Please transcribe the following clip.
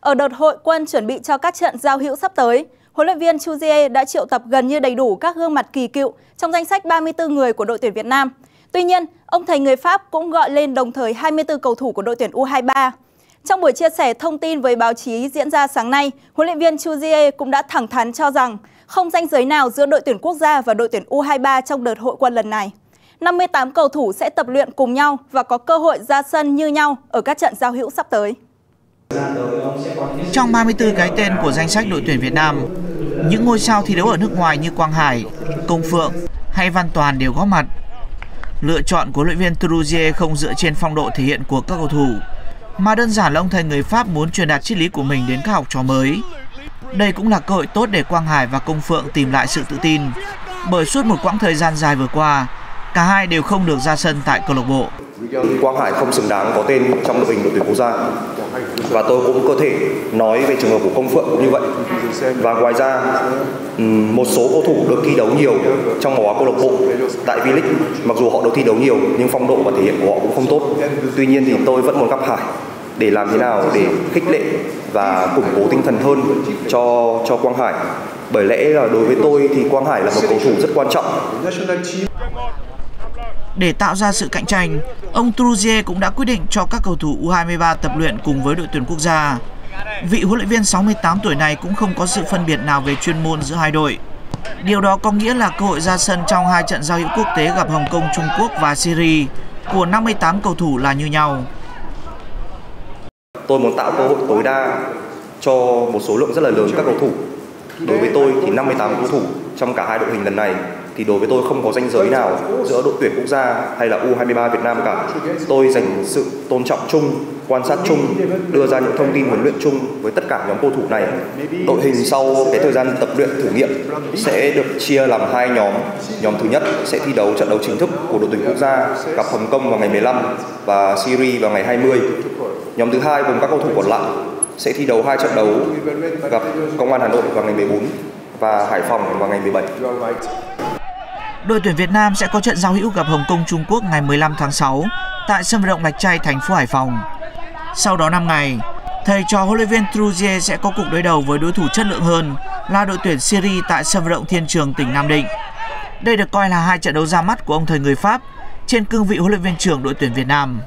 Ở đợt hội quân chuẩn bị cho các trận giao hữu sắp tới, huấn luyện viên Chuzier đã triệu tập gần như đầy đủ các gương mặt kỳ cựu trong danh sách 34 người của đội tuyển Việt Nam. Tuy nhiên, ông thầy người Pháp cũng gọi lên đồng thời 24 cầu thủ của đội tuyển U23. Trong buổi chia sẻ thông tin với báo chí diễn ra sáng nay, huấn luyện viên Chuzier cũng đã thẳng thắn cho rằng không danh giới nào giữa đội tuyển quốc gia và đội tuyển U23 trong đợt hội quân lần này. 58 cầu thủ sẽ tập luyện cùng nhau và có cơ hội ra sân như nhau ở các trận giao hữu sắp tới. Trong 34 cái tên của danh sách đội tuyển Việt Nam, những ngôi sao thi đấu ở nước ngoài như Quang Hải, Công Phượng hay Văn Toàn đều góp mặt. Lựa chọn của luyện viên Truzier không dựa trên phong độ thể hiện của các cầu thủ, mà đơn giản là ông thầy người Pháp muốn truyền đạt triết lý của mình đến các học trò mới. Đây cũng là cơ hội tốt để Quang Hải và Công Phượng tìm lại sự tự tin, bởi suốt một quãng thời gian dài vừa qua, cả hai đều không được ra sân tại câu lạc bộ. Quang Hải không xứng đáng có tên trong đội hình đội tuyển quốc gia và tôi cũng có thể nói về trường hợp của Công Phượng cũng như vậy. Và ngoài ra một số cầu thủ được thi đấu nhiều trong màu áo câu lạc bộ tại V-League, mặc dù họ được thi đấu nhiều, nhưng phong độ và thể hiện của họ cũng không tốt. Tuy nhiên thì tôi vẫn muốn gặp Hải để làm thế nào để khích lệ và củng cố tinh thần hơn cho cho Quang Hải bởi lẽ là đối với tôi thì Quang Hải là một cầu thủ rất quan trọng để tạo ra sự cạnh tranh, ông Truzier cũng đã quyết định cho các cầu thủ U23 tập luyện cùng với đội tuyển quốc gia. Vị huấn luyện viên 68 tuổi này cũng không có sự phân biệt nào về chuyên môn giữa hai đội. Điều đó có nghĩa là cơ hội ra sân trong hai trận giao hữu quốc tế gặp Hồng Kông, Trung Quốc và Syria của 58 cầu thủ là như nhau. Tôi muốn tạo cơ hội tối đa cho một số lượng rất là lớn các cầu thủ. Đối với tôi thì 58 cầu thủ trong cả hai đội hình lần này thì đối với tôi không có danh giới nào giữa đội tuyển quốc gia hay là U23 Việt Nam cả. Tôi dành sự tôn trọng chung, quan sát chung, đưa ra những thông tin huấn luyện chung với tất cả nhóm cầu thủ này. Đội hình sau cái thời gian tập luyện thử nghiệm sẽ được chia làm hai nhóm. Nhóm thứ nhất sẽ thi đấu trận đấu chính thức của đội tuyển quốc gia gặp Hồng Kông vào ngày 15 và Syria vào ngày 20. Nhóm thứ hai gồm các cầu thủ còn lại sẽ thi đấu hai trận đấu gặp Công an Hà Nội vào ngày 14 và Hải Phòng vào ngày 17 đội tuyển Việt Nam sẽ có trận giao hữu gặp Hồng Kông Trung Quốc ngày 15 tháng 6 tại sân vận động Lạch Tray, thành phố Hải Phòng. Sau đó 5 ngày, thầy trò huấn luyện viên Trujillo sẽ có cuộc đối đầu với đối thủ chất lượng hơn là đội tuyển Syria tại sân vận động Thiên Trường, tỉnh Nam Định. Đây được coi là hai trận đấu ra mắt của ông thầy người Pháp trên cương vị huấn luyện viên trưởng đội tuyển Việt Nam.